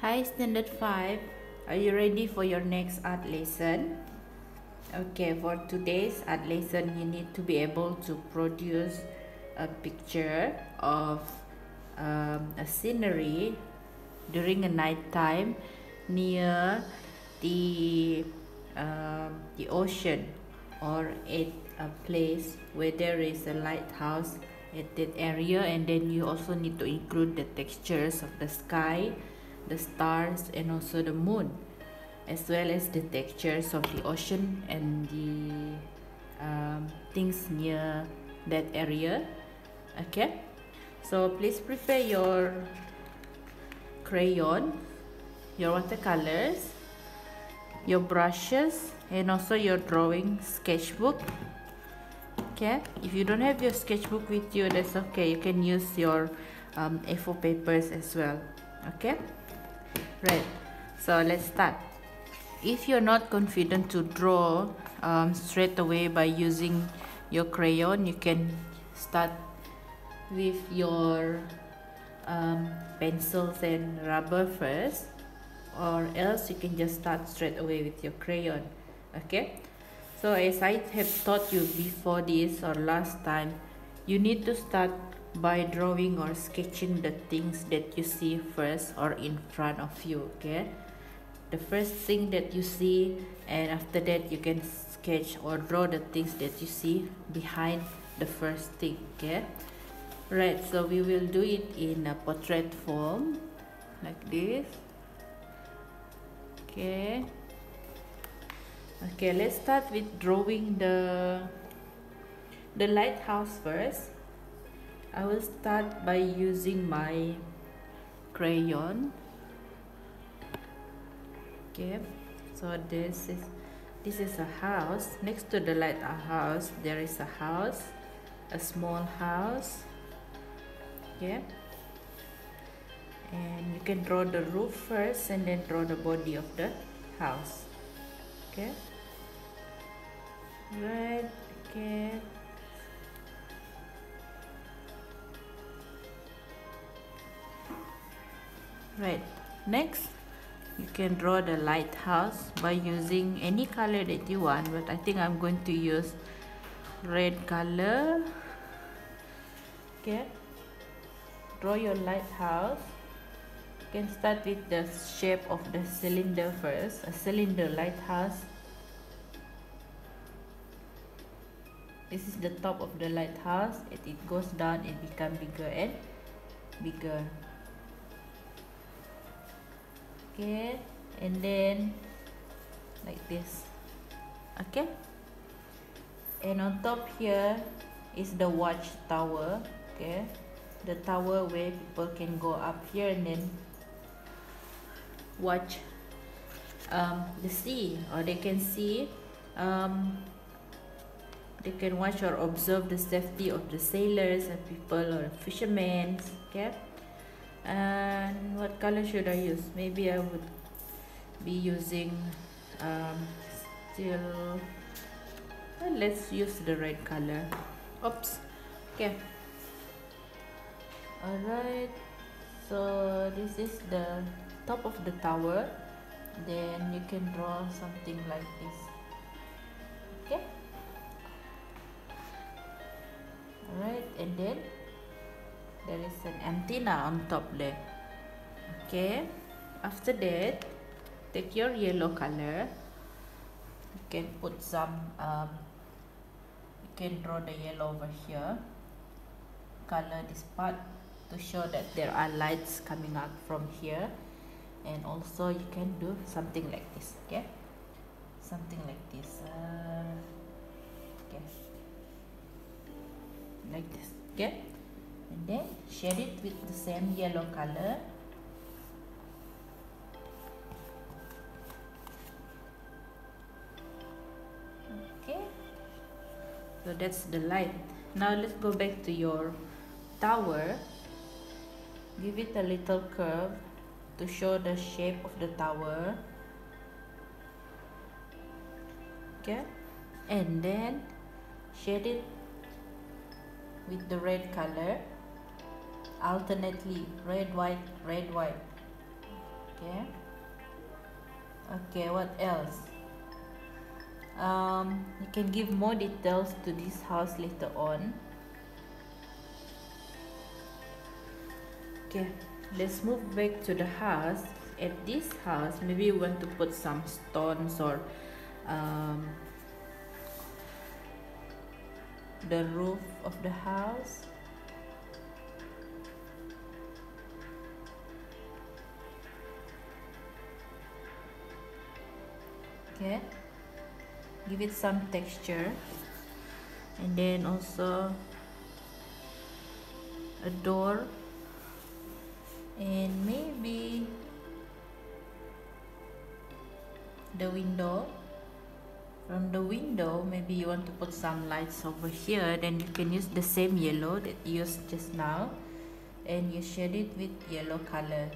Hi Standard 5, are you ready for your next art lesson? Okay, for today's art lesson, you need to be able to produce a picture of um, a scenery during a night time near the um, the ocean or at a place where there is a lighthouse at that area and then you also need to include the textures of the sky the stars and also the moon as well as the textures of the ocean and the um, things near that area. Okay? So please prepare your crayon your watercolors your brushes and also your drawing sketchbook. Okay? If you don't have your sketchbook with you that's okay. You can use your um, A4 papers as well. Okay right. So let's start. If you're not confident to draw um, straight away by using your crayon you can start with your um, pencils and rubber first or else you can just start straight away with your crayon. Okay? So as I have taught you before this or last time you need to start by drawing or sketching the things that you see first or in front of you okay? The first thing that you see and after that you can sketch or draw the things that you see behind the first thing okay? Right so we will do it in a portrait form like this. Okay. Okay let's start with drawing the the lighthouse first I will start by using my crayon. Okay so this is this is a house. Next to the lighthouse there is a house a small house. Okay. And you can draw the roof first and then draw the body of the house. Okay. Right okay right. Next you can draw the lighthouse by using any color that you want but I think I'm going to use red color. Okay. Draw your lighthouse. You can start with the shape of the cylinder first. A cylinder lighthouse. This is the top of the lighthouse it, it goes down and become bigger and bigger okay and then like this okay? And on top here is the watch tower okay? The tower where people can go up here and then watch um, the sea or they can see um, they can watch or observe the safety of the sailors and people or fishermen okay and what color should I use? Maybe I would be using um, still well, let's use the red color. Oops. Okay. Alright. So this is the top of the tower. Then you can draw something like this. Okay? Alright. And then there is an antenna on top there. Okay. After that take your yellow color. You can put some um, you can draw the yellow over here. Color this part to show that there are lights coming out from here. And also you can do something like this okay? Something like this uh, okay. Like this okay and then shade it with the same yellow color. Okay. So that's the light. Now let's go back to your tower. Give it a little curve to show the shape of the tower. Okay. And then shade it with the red color alternately red white red white. Okay. Okay what else? Um, you can give more details to this house later on. Okay let's move back to the house. At this house maybe you want to put some stones or um, the roof of the house okay? Give it some texture. And then also a door. And maybe the window. From the window maybe you want to put some lights over here. Then you can use the same yellow that you used just now. And you shade it with yellow color.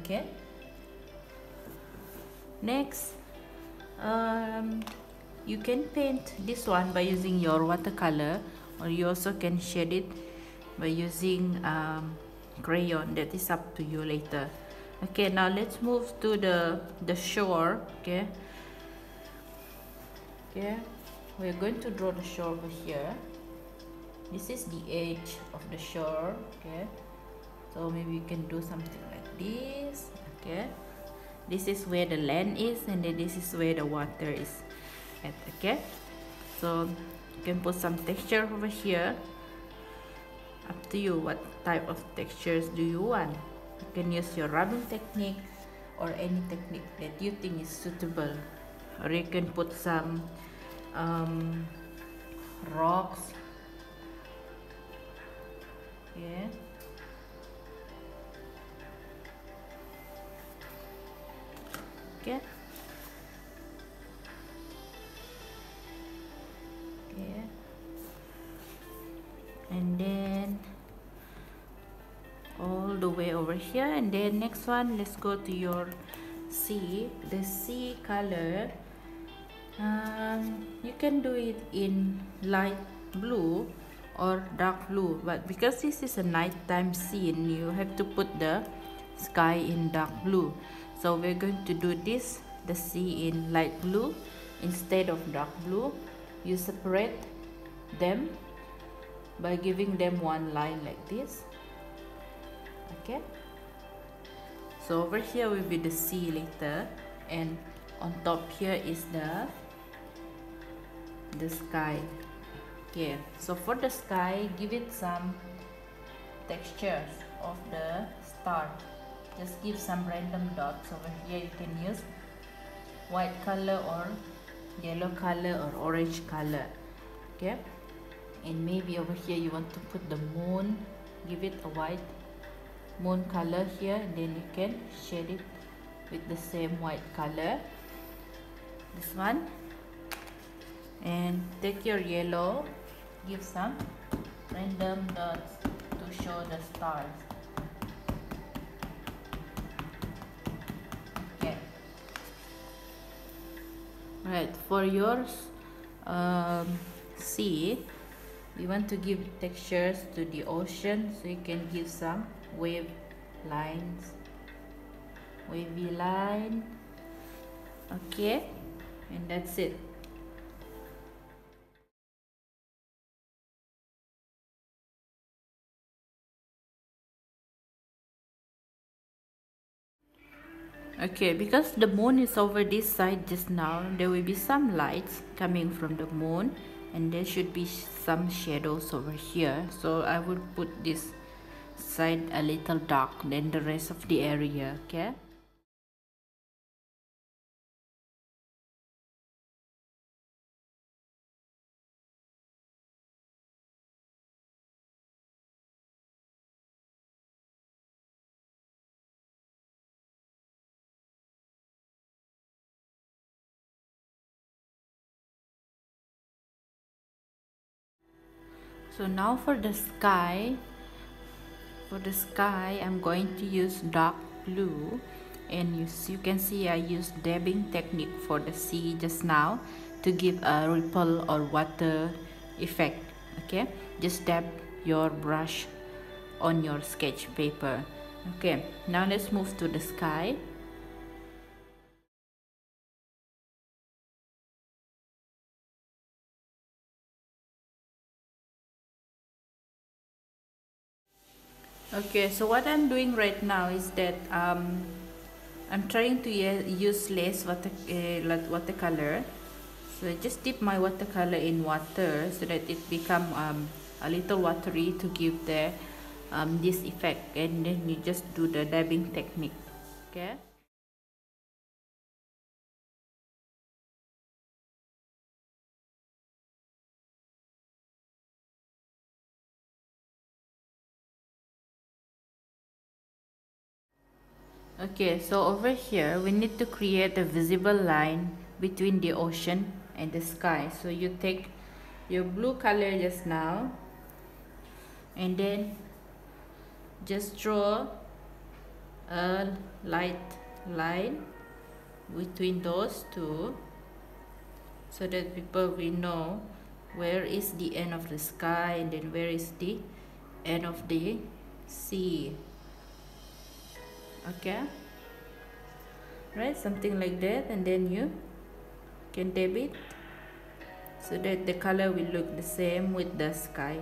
Okay next um, you can paint this one by using your watercolor or you also can shade it by using um, crayon. That is up to you later. Okay now let's move to the the shore okay? Okay we're going to draw the shore over here. This is the edge of the shore okay? So maybe you can do something like this okay this is where the land is and then this is where the water is at okay? So you can put some texture over here. Up to you what type of textures do you want. You can use your rubbing technique or any technique that you think is suitable. Or you can put some um, rocks. Yeah okay okay and then all the way over here. And then next one let's go to your sea the sea color um, you can do it in light blue or dark blue. But because this is a nighttime scene you have to put the sky in dark blue so we're going to do this the sea in light blue instead of dark blue. You separate them by giving them one line like this. Okay? So over here will be the sea later and on top here is the the sky. Okay. So for the sky give it some textures of the star just give some random dots over here. You can use white color or yellow color or orange color okay? And maybe over here you want to put the moon. Give it a white moon color here. Then you can shade it with the same white color. This one. And take your yellow. Give some random dots to show the stars right for yours um, sea you want to give textures to the ocean so you can give some wave lines. Wavy line. Okay and that's it okay because the moon is over this side just now there will be some lights coming from the moon and there should be some shadows over here. So I would put this side a little dark than the rest of the area okay so now for the sky. For the sky I'm going to use dark blue. And you, you can see I use dabbing technique for the sea just now to give a ripple or water effect okay? Just dab your brush on your sketch paper okay? Now let's move to the sky okay so what I'm doing right now is that um, I'm trying to use less water, uh, watercolor so I just dip my watercolor in water so that it become um, a little watery to give the um, this effect. And then you just do the dabbing technique. Okay okay so over here we need to create a visible line between the ocean and the sky. So you take your blue color just now and then just draw a light line between those two so that people will know where is the end of the sky and then where is the end of the sea okay. Right something like that and then you can dab it so that the color will look the same with the sky.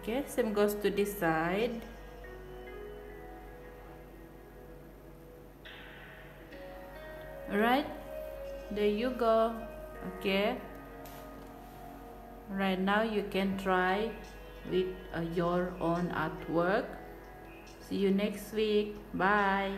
Okay same goes to this side. Right there you go. Okay. Right now you can try with uh, your own artwork. See you next week. Bye